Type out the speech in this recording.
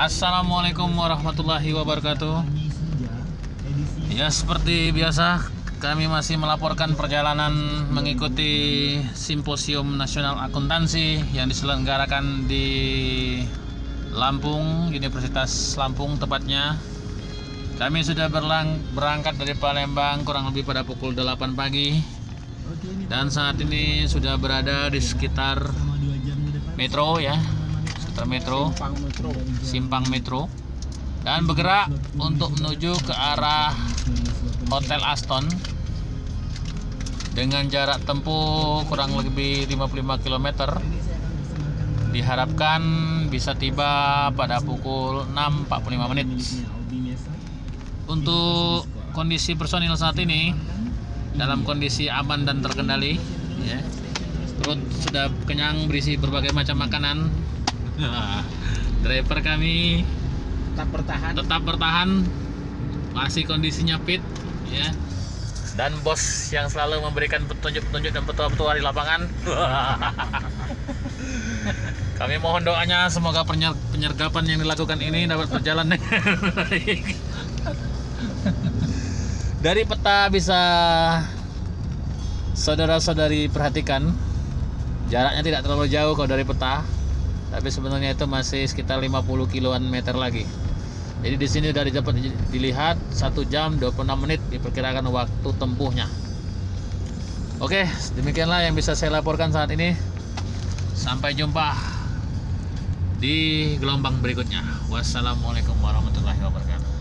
Assalamualaikum warahmatullahi wabarakatuh. Ya seperti biasa kami masih melaporkan perjalanan mengikuti Simposium Nasional Akuntansi yang diselenggarakan di Lampung, Universitas Lampung tepatnya. Kami sudah berlang, berangkat dari Palembang kurang lebih pada pukul 8 pagi. Dan saat ini sudah berada di sekitar metro ya sekitar metro. Simpang metro. Dan bergerak untuk menuju ke arah Hotel Aston. Dengan jarak tempuh kurang lebih 55 km diharapkan bisa tiba pada pukul 6.45 menit. Untuk kondisi personil saat ini dalam kondisi aman dan terkendali ya. Perut sudah kenyang berisi berbagai macam makanan driver kami tetap bertahan. tetap bertahan. Masih kondisinya fit ya. Dan bos yang selalu memberikan petunjuk-petunjuk dan petua-petua di lapangan. Kami mohon doanya semoga penyer- penyergapan yang dilakukan ini dapat berjalan. Dengan baik. Dari peta bisa saudara-saudari perhatikan jaraknya tidak terlalu jauh kalau dari peta tapi sebenarnya itu masih sekitar 50 kiloan meter lagi. Jadi di sini sudah dapat dilihat 1 jam 26 menit diperkirakan waktu tempuhnya. Oke demikianlah yang bisa saya laporkan saat ini. Sampai jumpa di gelombang berikutnya. Wassalamualaikum warahmatullahi wabarakatuh